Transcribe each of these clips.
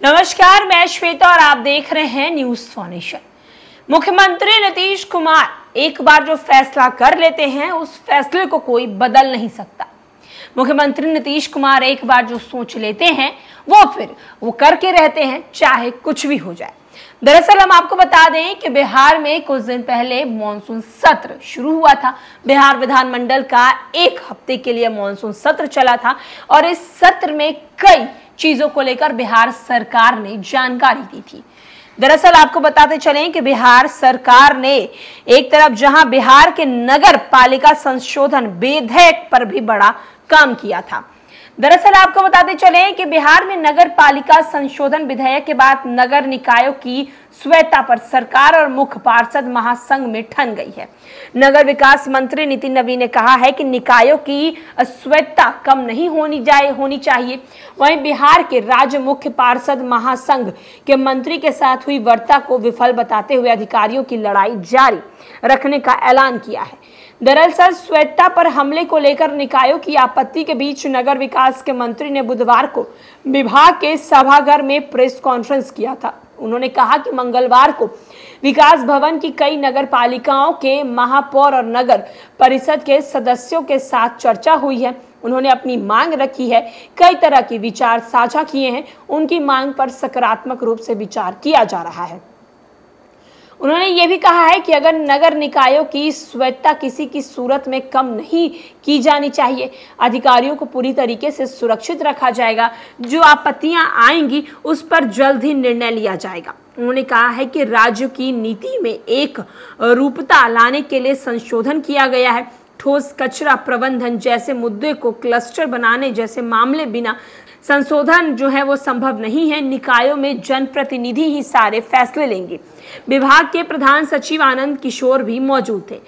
नमस्कार, मैं श्वेता और आप देख रहे हैं न्यूज़ फाउंडेशन मुख्यमंत्री नीतीश कुमार एक बार जो फैसला कर लेते हैं, उस फैसले को कोई बदल नहीं सकता। मुख्यमंत्री नीतीश कुमार एक बार जो सोच लेते हैं, वो फिर वो करके रहते हैं, चाहे कुछ भी हो जाए। दरअसल हम आपको बता दें कि बिहार में कुछ दिन पहले मानसून सत्र शुरू हुआ था। बिहार विधानमंडल का एक हफ़्ते के लिए मानसून सत्र चला था और इस सत्र में कई चीज़ों को लेकर बिहार सरकार ने जानकारी दी थी। दरअसल आपको बताते चलें कि बिहार सरकार ने एक तरफ़ जहाँ बिहार के नगर पालिका संशोधन विधेयक पर भी बड़ा काम किया था दरअसल आपको बताते चले कि बिहार में नगर पालिका संशोधन विधेयक के बाद नगर निकायों की स्वेता पर सरकार और मुख्य पार्षद महासंघ में ठन गई है। नगर विकास मंत्री नितिन नवी ने कहा है कि निकायों की स्वेता कम नहीं होनी जाए, होनी चाहिए। वहीं बिहार के राज्य मुख्य पार्षद महासंघ के मंत्री के साथ हुई वार्ता को विफल बताते हुए अधिकारियों की लड़ाई जारी रखने का ऐलान किया है। दरअसल स्वेता पर हमले को लेकर निकायों की आपत्ति के बीच नगर विकास के मंत्री ने बुधवार को विभाग के सभागार में प्रेस कॉन्फ्रेंस किया था। उन्होंने कहा कि मंगलवार को विकास भवन की कई नगर पालिकाओं के महापौर और नगर परिषद के सदस्यों के साथ चर्चा हुई है। उन्होंने अपनी मांग रखी है। कई तरह के विचार साझा किए हैं। उनकी मांग पर सकारात्मक रूप से विचार किया जा रहा है। उन्होंने ये भी कहा है कि अगर नगर निकायों की स्वायत्ता किसी की सूरत में कम नहीं की जानी चाहिए, अधिकारियों को पूरी तरीके से सुरक्षित रखा जाएगा। जो आपत्तियाँ आएँगी, उस पर जल्द ही निर्णय लिया जाएगा। उन्होंने कहा है कि राज्य की नीति में एक रूपता लाने के लिए संशोधन किया गया है। ठोस कचरा प्रबंधन जैसे मुद्दे को क्लस्टर बनाने जैसे मामले बिना संशोधन जो है वो संभव नहीं है। निकायों में जनप्रतिनिधि ही सारे फैसले लेंगे। विभाग के प्रधान सचिव आनंद किशोर भी मौजूद थे।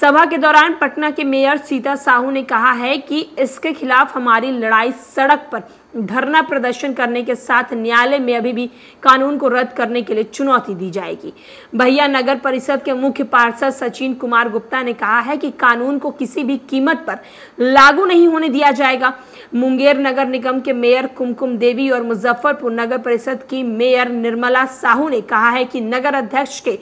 सभा के दौरान पटना के मेयर सीता साहू ने कहा है कि इसके खिलाफ हमारी लड़ाई सड़क पर धरना प्रदर्शन करने के साथ न्यायालय में अभी भी कानून को रद्द करने के लिए चुनौती दी जाएगी। भैया, नगर परिषद के मुख्य पार्षद सचिन कुमार गुप्ता ने कहा है कि कानून को किसी भी कीमत पर लागू नहीं होने दिया जाएगा। मुंगेर नगर निगम के मेयर कुमकुम देवी और मुजफ्फरपुर नगर परिषद की मेयर निर्मला साहू ने कहा है कि नगर अध्यक्ष के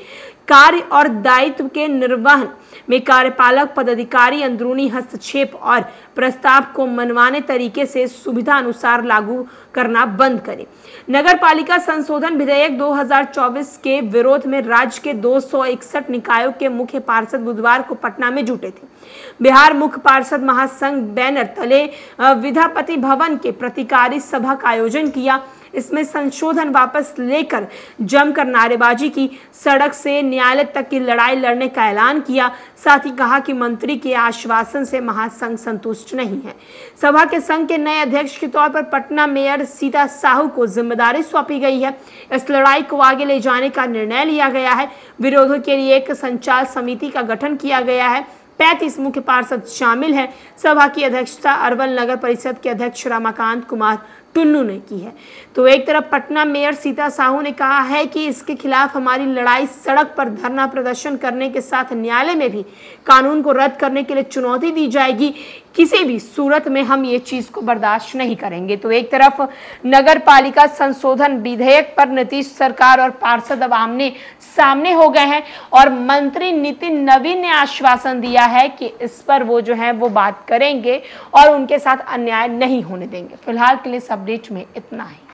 कार्य और दायित्व के निर्वहन में कार्यपालक, पदाधिकारी, अंदरूनी हस्तक्षेप और प्रस्ताव को मनवाने तरीके से सुविधा अनुसार लागू करना बंद करें। नगर पालिका संशोधन विधेयक 2024 के विरोध में राज्य के दो सौ इकसठ निकायों के मुख्य पार्षद बुधवार को पटना में जुटे थे। बिहार मुख्य पार्षद महासंघ बैनर तले विधापति भवन के प्रतिकारी सभा का आयोजन किया। इसमें संशोधन वापस लेकर जमकर नारेबाजी की सड़क से न्यायालय तक की लड़ाई लड़ने का ऐलान किया। साथ ही कहा कि मंत्री के आश्वासन से महासंघ संतुष्ट नहीं है। सभा के संघ के नए अध्यक्ष के तौर पर पटना मेयर सीता साहू को ज़िम्मेदारी सौंपी गई है। इस लड़ाई को आगे ले जाने का निर्णय लिया गया है। विरोधों के लिए एक संचार समिति का गठन किया गया है। पैंतीस मुख्य पार्षद शामिल हैं। सभा की अध्यक्षता अरवल नगर परिषद के अध्यक्ष रमाकांत कुमार टुन्नू ने की है। तो एक तरफ़ पटना मेयर सीता साहू ने कहा है कि इसके खिलाफ हमारी लड़ाई सड़क पर धरना प्रदर्शन करने के साथ न्यायालय में भी कानून को रद्द करने के लिए चुनौती दी जाएगी। किसी भी सूरत में हम ये चीज़ को बर्दाश्त नहीं करेंगे। तो एक तरफ़ नगर पालिका संशोधन विधेयक पर नीतीश सरकार और पार्षद अब आमने सामने हो गए हैं और मंत्री नितिन नवीन ने आश्वासन दिया है कि इस पर वो जो है वो बात करेंगे और उनके साथ अन्याय नहीं होने देंगे। फ़िलहाल के लिए इस अपडेट में इतना ही।